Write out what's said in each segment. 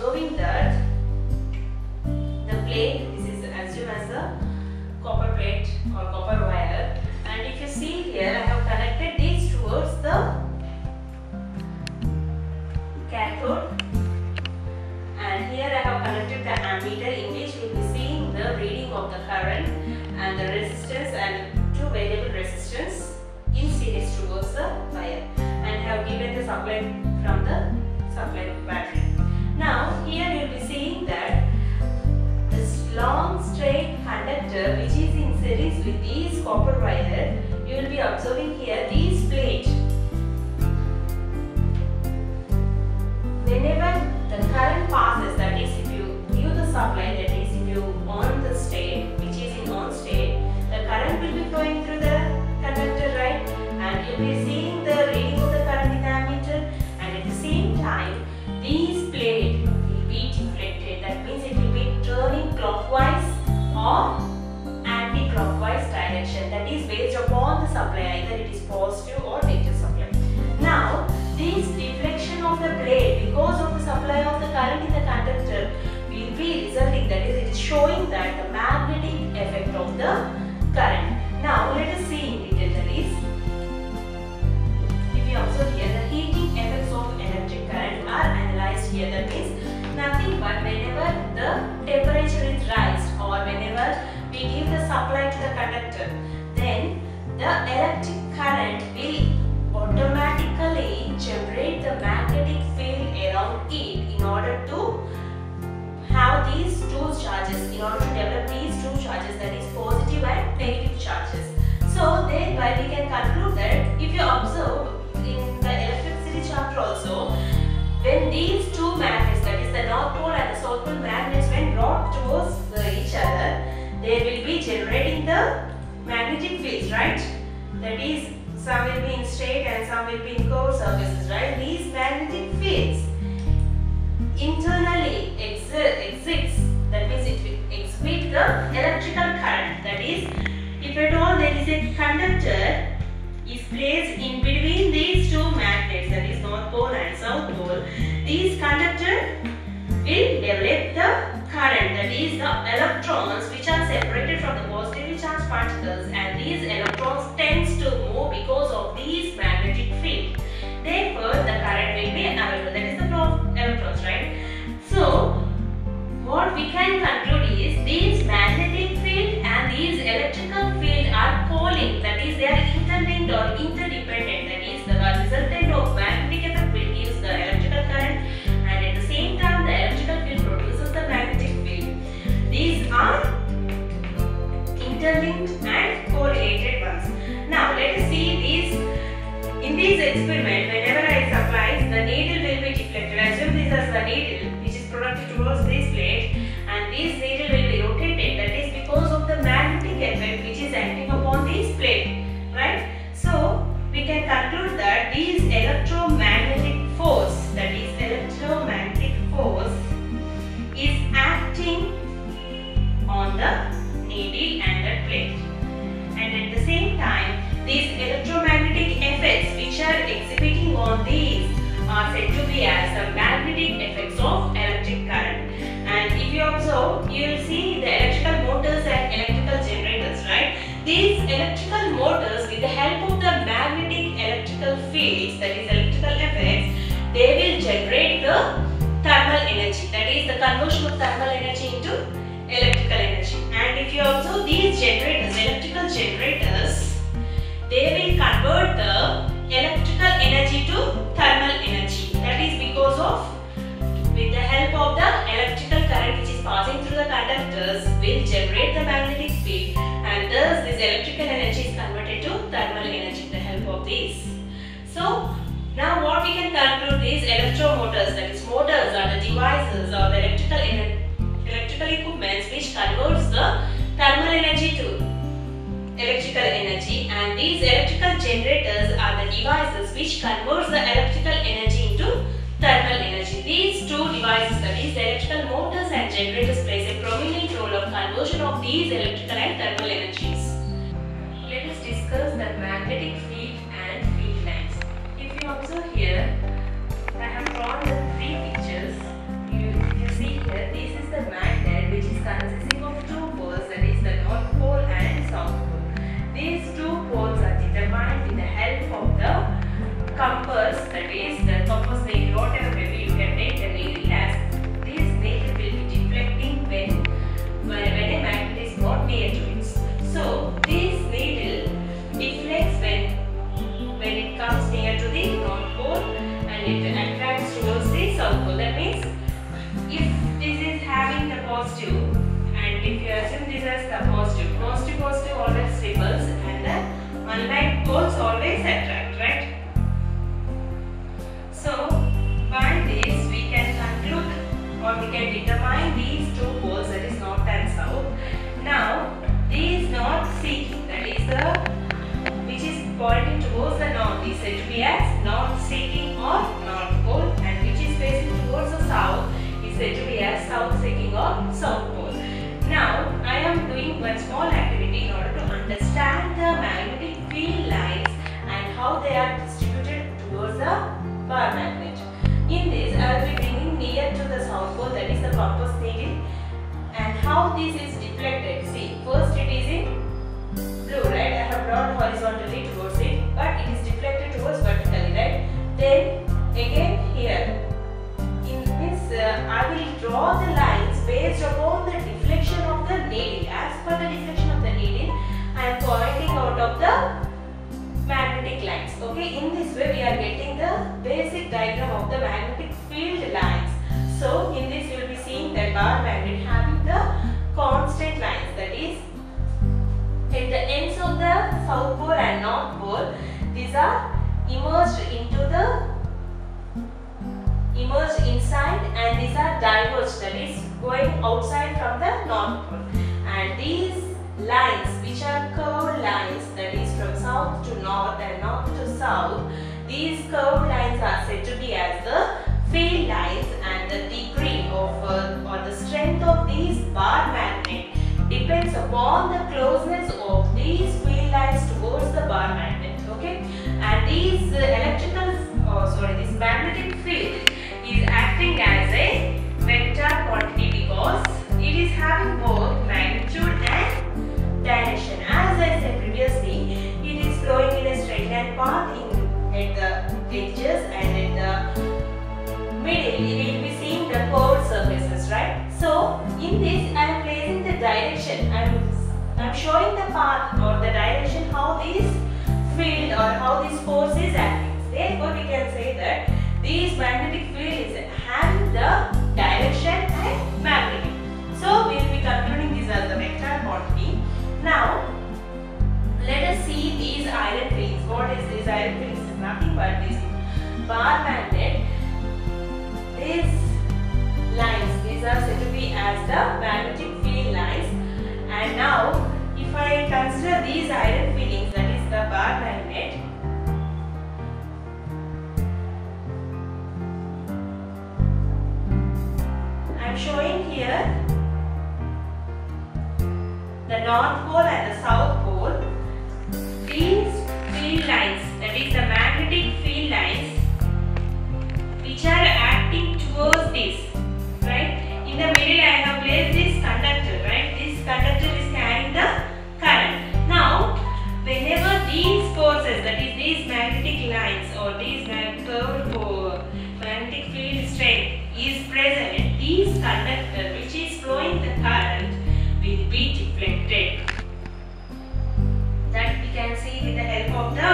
observing that the plate, these copper wire you will be observing here these supply either it is positive or negative supply. Now this deflection of the blade because of the supply of the current in the conductor will be resulting that is it is showing that the magnetic effect of the current. Now let us see in detail that is if you observe here the heating effects of electric current are analyzed here that means nothing but whenever the temperature is raised or whenever we give the supply to the conductor the electric current will automatically generate the magnetic field around it in order to have these two charges in order to develop these two charges that is positive and negative charges. So thereby we can conclude that if you observe in the electricity chapter also when these two magnets that is the north pole and the south pole magnets when brought towards each other they will be generating the magnetic fields right? That is some will be in straight and some will be in curved surfaces right? These magnetic fields internally exi- exits that means it will exhibit the electrical current. That is if at all there is a conductor is placed in between these two magnets that is north pole and south pole these conductor will develop the current that is the electrons which are separated from the positively charged particles fields that is electrical effects they will generate the thermal energy. That is the conversion of thermal energy into electrical energy. And if you observe these generators electrical generators they will convert the electrical energy to thermal energy. That is because of with the help of the electrical current which is passing through the conductors will generate the magnetic field. And thus this electrical energy is converted to thermal energy with the help of these so now what we can conclude is electromotors that is motors are the devices or the electrical electrical equipments which converts the thermal energy to electrical energy and these electrical generators are the devices which converts the electrical energy into thermal energy. These two devices, that is electrical motors and generators plays a prominent role of conversion of these electrical and thermal energies. How this is deflected. See first it is in blue, right? I have drawn horizontally towards it, but it is deflected towards vertically, right? Then again here, in this uh, I will draw the lines based upon the deflection of the needle. As per the deflection of the needle, I am pointing out of the magnetic lines. Okay, in this way we are getting the basic diagram of the magnetic field lines. So in this you will be seeing that bar magnet having these are immersed into the immersed inside and these are diverged that is going outside from the north pole. And these lines which are curved lines that is from south to north and north to south, these curved lines are said to be as the electrical oh sorry this magnetic field is acting as a vector quantity because it is having both magnitude and direction as I said previously it is flowing in a straight line path in at the edges and at the middle. We will be seeing the curved surfaces right? So in this I am placing the direction. I am I'm showing the path or the direction how this field or how this force is acting therefore we can say that this magnetic field is having the direction and magnitude. So we will be concluding this as the vector quantity. Now let us see these iron fillings what is this? Iron fillings is nothing but this bar magnet. These lines, these are said to be as the magnetic field lines. And now, if I consider these iron fillings, the bar magnet, I am showing here the north pole and the south pole. These with the help of the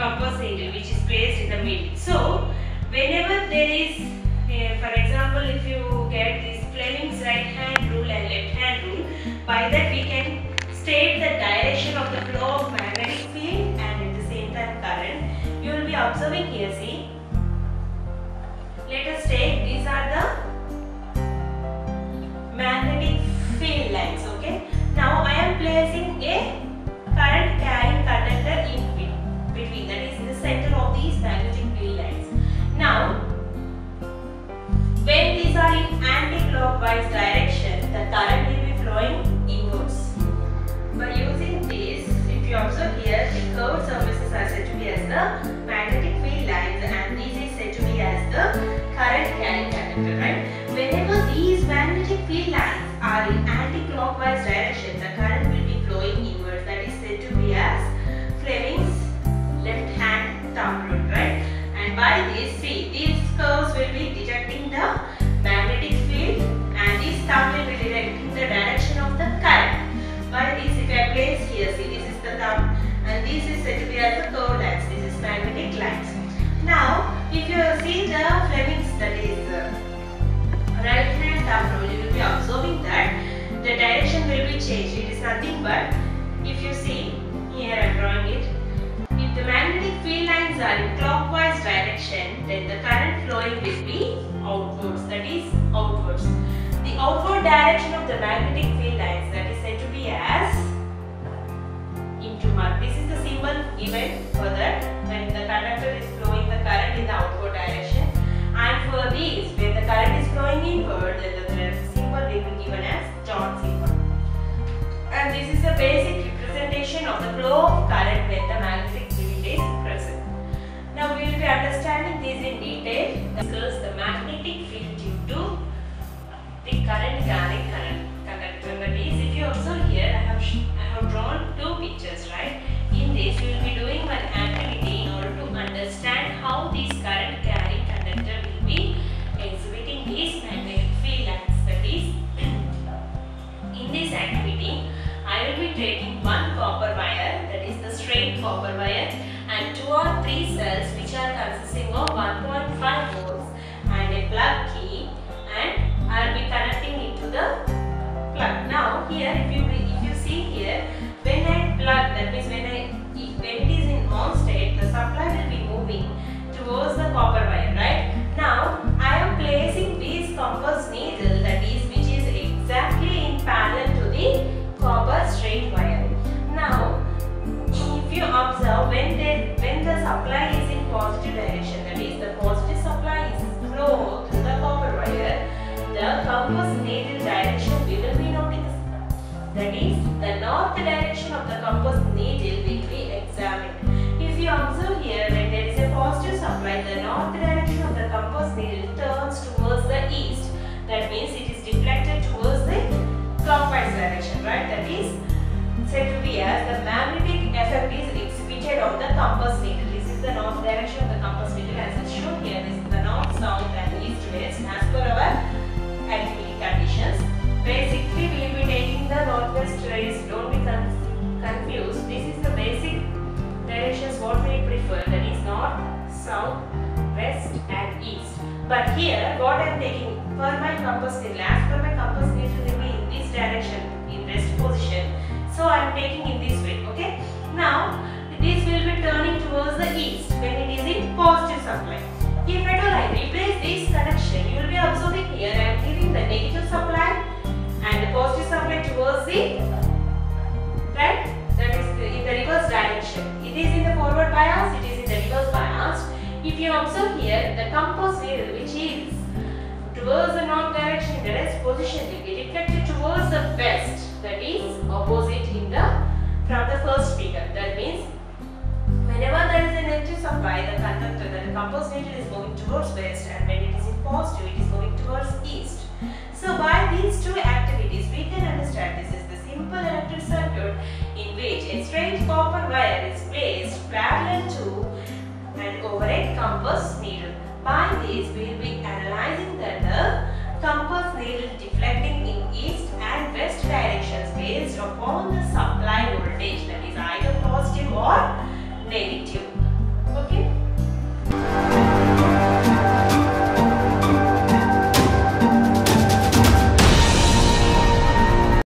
compass needle which is placed in the middle so whenever there is uh, for example if you get this Fleming's right hand rule and left hand rule by that we can state the direction of the flow of magnetic field and at the same time current. You will be observing here see? Let us take these are the magnetic field lines direction, the current will be flowing inwards. By using this, if you observe here, the curved surfaces are said to be as the magnetic field lines and this is said to be as the current carrying conductor, right? Whenever these magnetic field lines are in anti-clockwise direction, the current this is said to be as the. This is magnetic lines. Now, if you see the Fleming's, that is uh, right hand thumb rule, you will be observing that the direction will be changed. It is nothing but, if you see, here I am drawing it, if the magnetic field lines are in clockwise direction, then the current flowing will be outwards, that is outwards. The outward direction of the magnetic field given for that when the conductor is flowing the current in the outward direction. And for these, when the current is flowing inward, then the, symbol will be given as John symbol. And this is the basic representation of the flow of current when the magnetic field is present. Now we will be understanding this in detail. Discuss the magnetic field due to the current carrying the direction of the compass needle will be examined. If you observe here when there is a positive supply, the north direction of the compass needle turns towards the east. That means it is deflected towards the clockwise direction, right? That is said to be as the magnetic effect is exhibited on the compass needle. This is the north direction south, west and east. But here, what I am taking for my compass needle, as per my compass needle will be in this direction, in rest position. So I am taking in this way. Okay. Now, this will be turning towards the east when it is in positive supply. If at all I replace this connection, you will be observing here I am giving the negative supply and the positive supply towards the right If you observe here the compass needle which is towards the north direction in the rest position will be reflected towards the west that is opposite in the from the first figure. That means whenever there is a negative supply the conductor the compass needle is moving towards west and when it is in positive it is moving towards east. So by these two activities we can understand this is the simple electric circuit in which a straight copper wire is placed parallel to compass needle. By this, we will be analyzing the compass needle deflecting in east and west directions based upon the supply voltage that is either positive or negative. Okay.